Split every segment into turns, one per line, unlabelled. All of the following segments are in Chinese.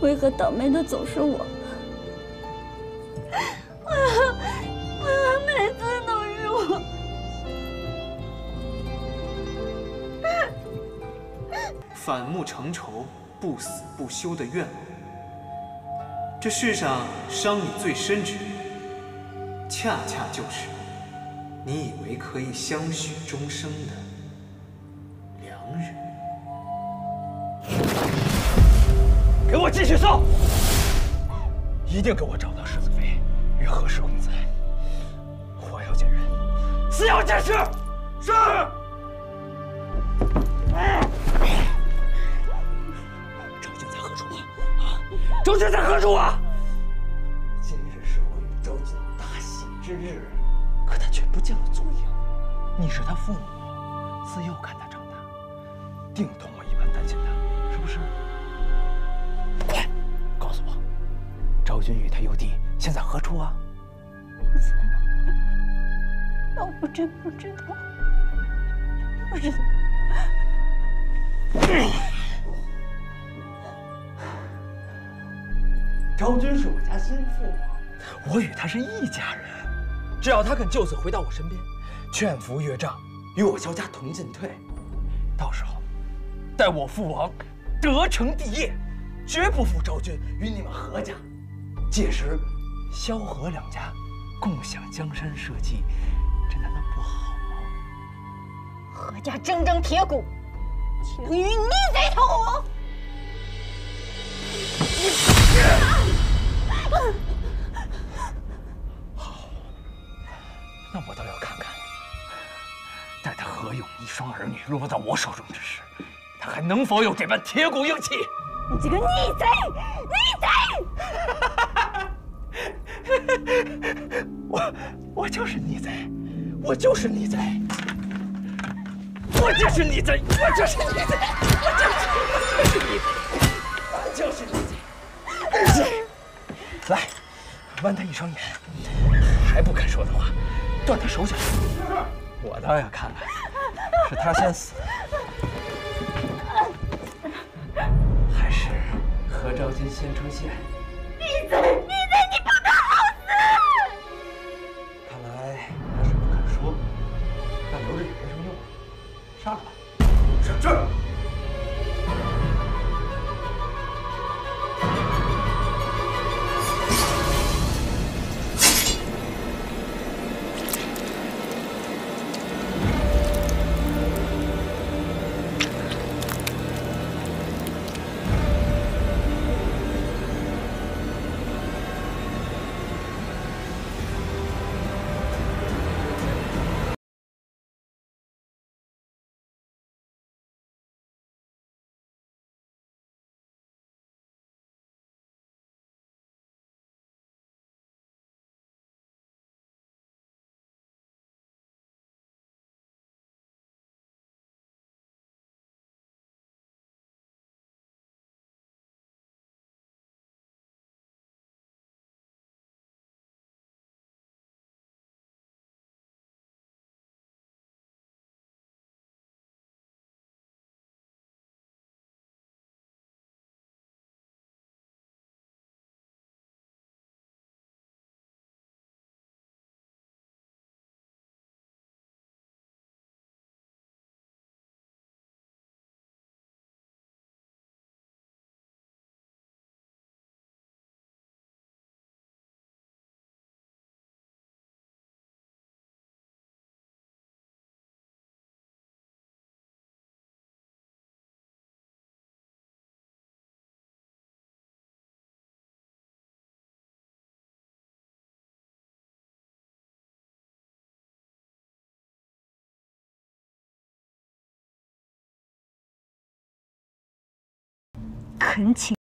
为何倒霉的总是我？为何为何每次都是我？
反目成仇、不死不休的怨，这世上伤你最深之人，恰恰就是你以为可以相许终生的
继续搜，一定给我找到世子妃与何氏公子。活要见人，死要见尸。是。周瑾在何处啊？啊，昭君在何处啊？今日是我与周瑾大喜之日，可他却不见了踪影。你是他父母，自幼看他长大，定同君与他幼弟现在何处啊？
不在，老夫真不知道。为什么？
昭君是我家心腹，我与她是一家人。只要她肯就此回到我身边，劝服岳丈，与我萧家同进退，到时候，待我父王得成帝业，绝不负昭君与你们何家。届时，萧何两家共享江山社稷，这难道不好吗？
何家铮铮铁骨，岂能与逆贼同舞？
那我倒要看看，待他何勇一双儿女落到我手中之时，他还能否有这般铁骨硬气？
你这个逆贼！
逆贼！我我就是逆贼，我就是逆贼，我就是逆贼，我就是逆贼，我就是逆贼，我就是逆贼。来，剜他一双眼，还不肯说的话，断他手脚。我倒要看看，是他先死，还是何昭君先出现？上了
恳请。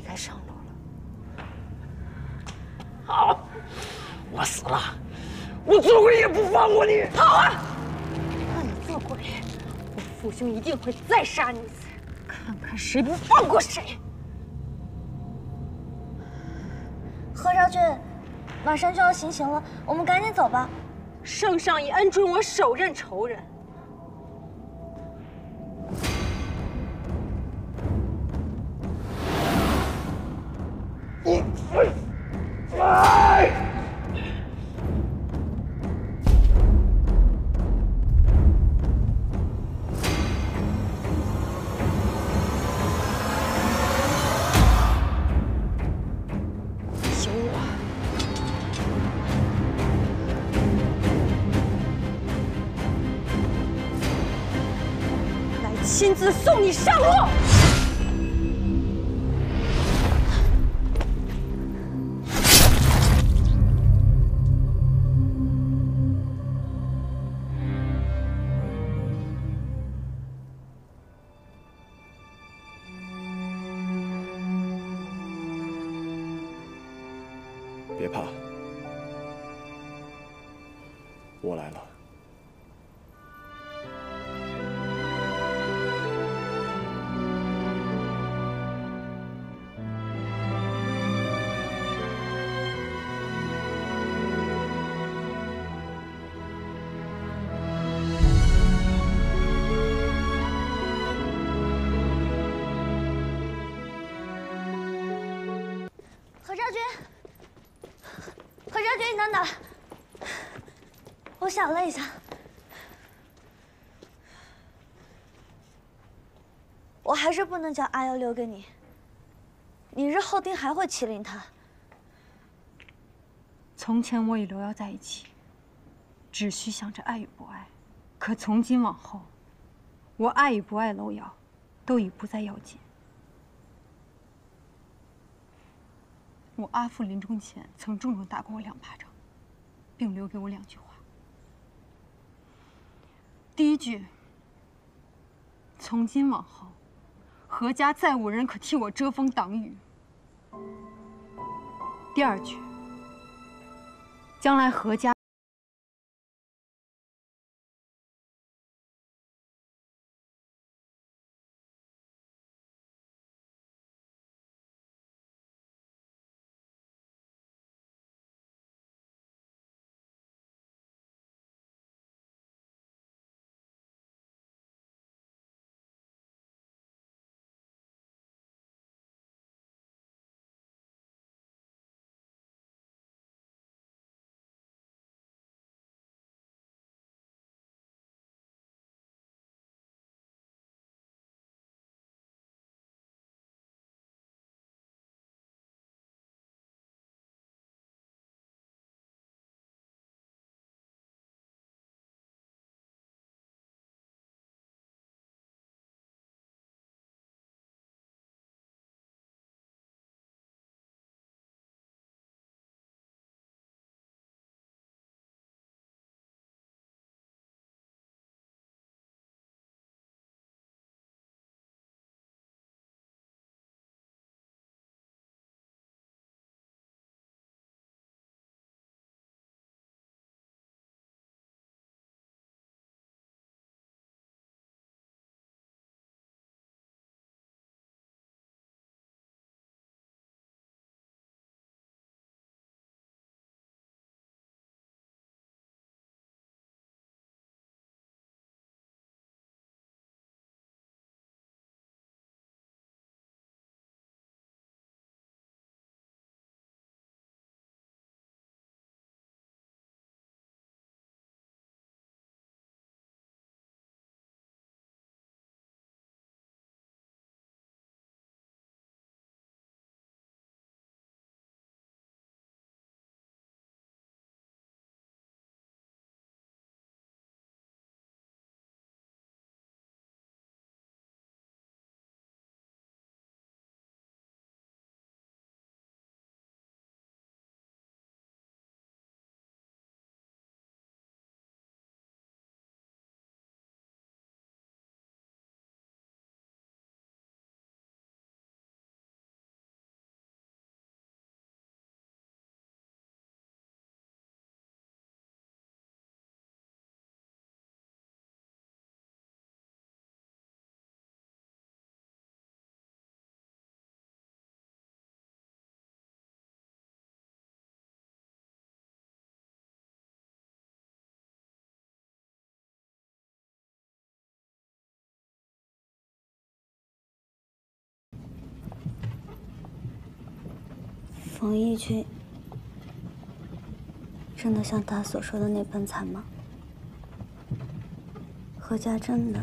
你该上路了。
好，我死了，我做鬼也不放过你。
好啊，那你做鬼，我父兄一定会再杀你一次，看看谁不放过谁。
何昭君，马上就要行刑了，我们赶紧走吧。
圣上已恩准我手刃仇人。喂喂有我来亲自送你上路。
我来了。
何昭君，何昭君，你等等，我想了一下，我还是不能将阿瑶留给你。你日后定还会欺凌她。
从前我与刘瑶在一起，只需想着爱与不爱；可从今往后，我爱与不爱楼瑶，都已不再要紧。我阿父临终前曾重重打过我两巴掌，并留给我两句话。第一句：从今往后，何家再无人可替我遮风挡雨。第二句：将来何家。
冯义军真的像他所说的那般惨吗？何家真的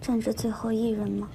站着最后一人吗？